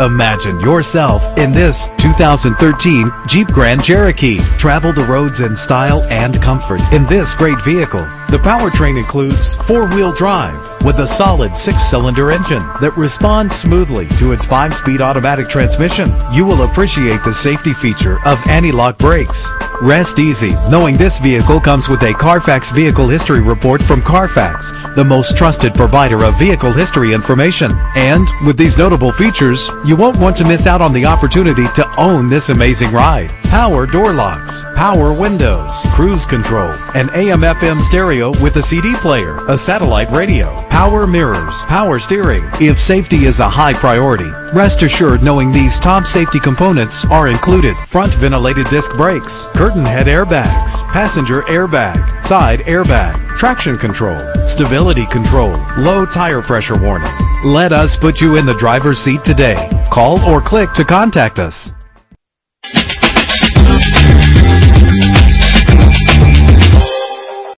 Imagine yourself in this 2013 Jeep Grand Cherokee. Travel the roads in style and comfort in this great vehicle. The powertrain includes four-wheel drive with a solid six-cylinder engine that responds smoothly to its five-speed automatic transmission. You will appreciate the safety feature of anti-lock brakes. Rest easy knowing this vehicle comes with a Carfax Vehicle History Report from Carfax, the most trusted provider of vehicle history information. And with these notable features, you won't want to miss out on the opportunity to own this amazing ride. Power door locks, power windows, cruise control, an AM FM stereo with a CD player, a satellite radio, power mirrors, power steering. If safety is a high priority, rest assured knowing these top safety components are included. Front ventilated disc brakes, curtain head airbags, passenger airbag, side airbag, traction control, stability control, low tire pressure warning. Let us put you in the driver's seat today. Call or click to contact us.